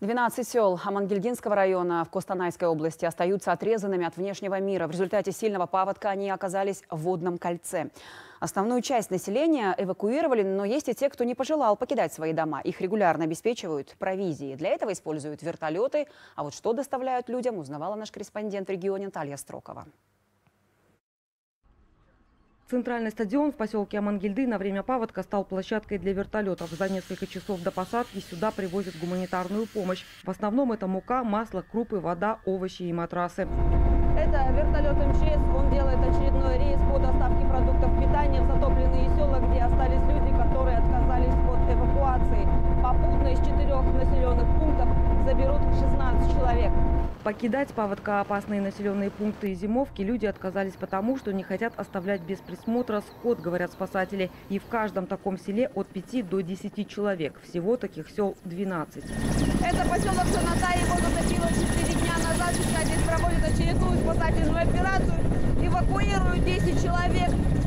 12 сел Амангельдинского района в Костанайской области остаются отрезанными от внешнего мира. В результате сильного паводка они оказались в водном кольце. Основную часть населения эвакуировали, но есть и те, кто не пожелал покидать свои дома. Их регулярно обеспечивают провизией. Для этого используют вертолеты. А вот что доставляют людям, узнавала наш корреспондент в регионе Наталья Строкова. Центральный стадион в поселке Амангельды на время паводка стал площадкой для вертолетов. За несколько часов до посадки сюда привозят гуманитарную помощь. В основном это мука, масло, крупы, вода, овощи и матрасы. Это вертолет МЧС. Он делает Покидать паводкоопасные населенные пункты и зимовки люди отказались потому, что не хотят оставлять без присмотра скот, говорят спасатели. И в каждом таком селе от 5 до 10 человек. Всего таких сел 12. Это поселок Саната. Его затопило 4 дня назад. Сейчас здесь проводят очередную спасательную операцию. Эвакуируют 10 человек.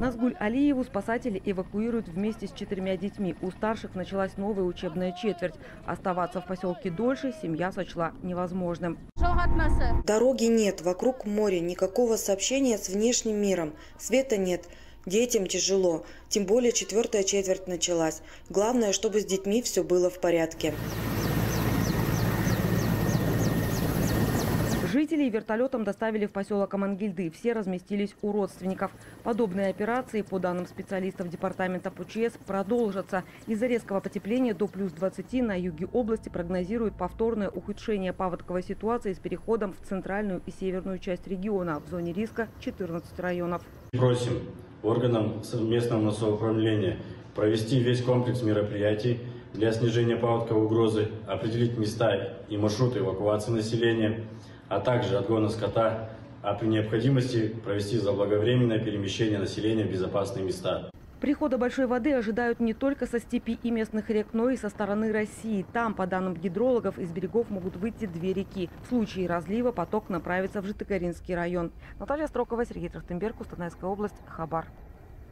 Назгуль Алиеву спасатели эвакуируют вместе с четырьмя детьми. У старших началась новая учебная четверть. Оставаться в поселке дольше семья сочла невозможным. Дороги нет, вокруг море, никакого сообщения с внешним миром. Света нет. Детям тяжело, тем более четвертая четверть началась. Главное, чтобы с детьми все было в порядке. Жителей вертолетом доставили в поселок Амангильды. Все разместились у родственников. Подобные операции, по данным специалистов департамента ПЧС, продолжатся. Из-за резкого потепления до плюс 20 на юге области прогнозируют повторное ухудшение паводковой ситуации с переходом в центральную и северную часть региона. В зоне риска 14 районов. Просим органам совместного самоуправления провести весь комплекс мероприятий для снижения паводковой угрозы, определить места и маршруты эвакуации населения, а также отгона скота, а при необходимости провести заблаговременное перемещение населения в безопасные места. Прихода большой воды ожидают не только со степи и местных рек, но и со стороны России. Там, по данным гидрологов, из берегов могут выйти две реки. В случае разлива поток направится в Житокоринский район. Наталья Строкова, Сергей Трахтенберг, Устанайская область, Хабар.